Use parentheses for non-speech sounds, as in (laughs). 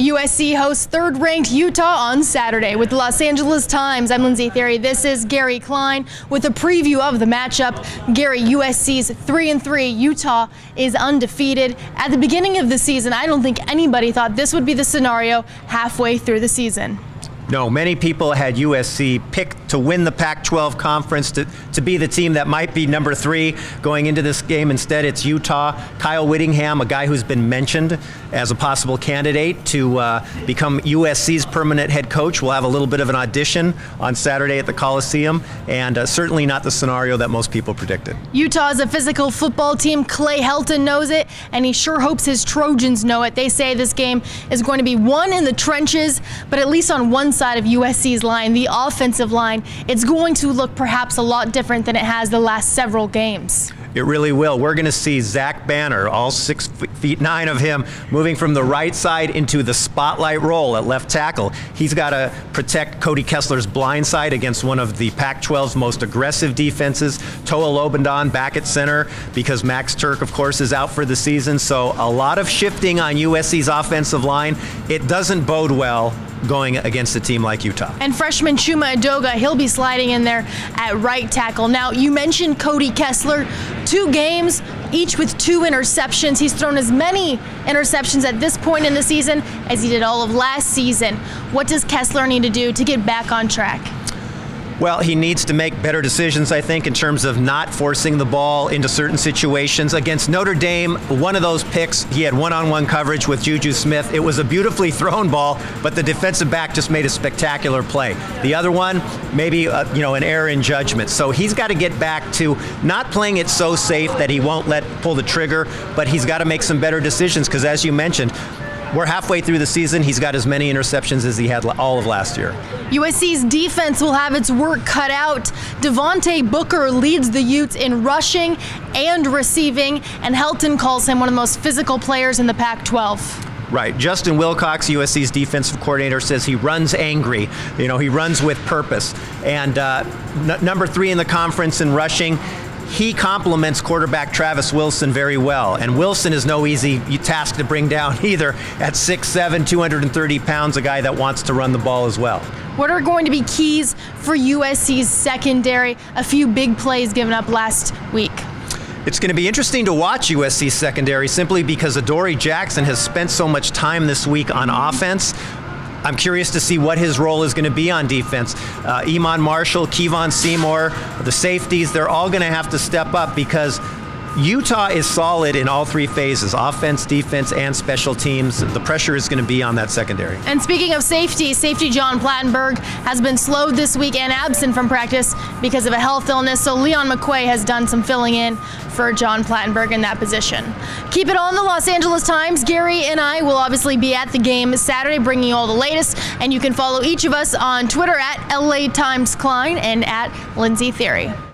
USC hosts third ranked Utah on Saturday. With the Los Angeles Times, I'm Lindsey Thiry. This is Gary Klein with a preview of the matchup. Gary, USC's 3 and 3. Utah is undefeated. At the beginning of the season, I don't think anybody thought this would be the scenario halfway through the season. No, many people had USC picked to win the Pac 12 conference, to, to be the team that might be number three going into this game. Instead, it's Utah. Kyle Whittingham, a guy who's been mentioned as a possible candidate to uh, become USC's permanent head coach, will have a little bit of an audition on Saturday at the Coliseum, and uh, certainly not the scenario that most people predicted. Utah is a physical football team. Clay Helton knows it, and he sure hopes his Trojans know it. They say this game is going to be won in the trenches, but at least on one side of USC's line, the offensive line, it's going to look perhaps a lot different than it has the last several games. It really will. We're going to see Zach Banner, all six feet nine of him, moving from the right side into the spotlight role at left tackle. He's got to protect Cody Kessler's blind side against one of the Pac 12's most aggressive defenses. Toa Lobendahn back at center because Max Tuerk, of course, is out for the season. So a lot of shifting on USC's offensive line. It doesn't bode well going against a team like Utah. And freshman Chuma Edoga, he'll be sliding in there at right tackle. Now, you mentioned Cody Kessler, two games, each with two interceptions. He's thrown as many interceptions at this point in the season as he did all of last season. What does Kessler need to do to get back on track? Well, he needs to make better decisions, I think, in terms of not forcing the ball into certain situations. Against Notre Dame, one of those picks, he had one on one coverage with Juju Smith. It was a beautifully thrown ball, but the defensive back just made a spectacular play. The other one, maybe uh, you know an error in judgment. So he's got to get back to not playing it so safe that he won't let pull the trigger, but he's got to make some better decisions because, as you mentioned, we're halfway through the season. He's got as many interceptions as he had all of last year. USC's defense will have its work cut out. Devontae Booker leads the Utes in rushing and receiving, and Helton calls him one of the most physical players in the Pac 12. Right. Justin Wilcox, USC's defensive coordinator, says he runs angry. You know, he runs with purpose. And uh, n- number three in the conference in rushing he complements quarterback Travis Wilson very well. And Wilson is no easy task to bring down (laughs) either at 6'7, 230 pounds, a guy that wants to run the ball as well. What are going to be keys for USC's secondary? A few big plays given up last week. It's going to be interesting to watch USC secondary simply because Adoree Jackson has spent so much time this week on offense. I'm curious to see what his role is going to be on defense. Uh, Iman Marshall, Kevon Seymour, the safeties, they're all going to have to step up because Utah is solid in all three phases offense, defense, and special teams. The pressure is going to be on that secondary. And speaking of safety, safety John Plattenburg has been slowed this week and absent from practice because of a health illness. So Leon McQuay has done some filling in for John Plattenburg in that position. Keep it on the Los Angeles Times. Gary and I will obviously be at the game Saturday bringing you all the latest. And you can follow each of us on Twitter at LA Times Klein and at Lindsey Thiry.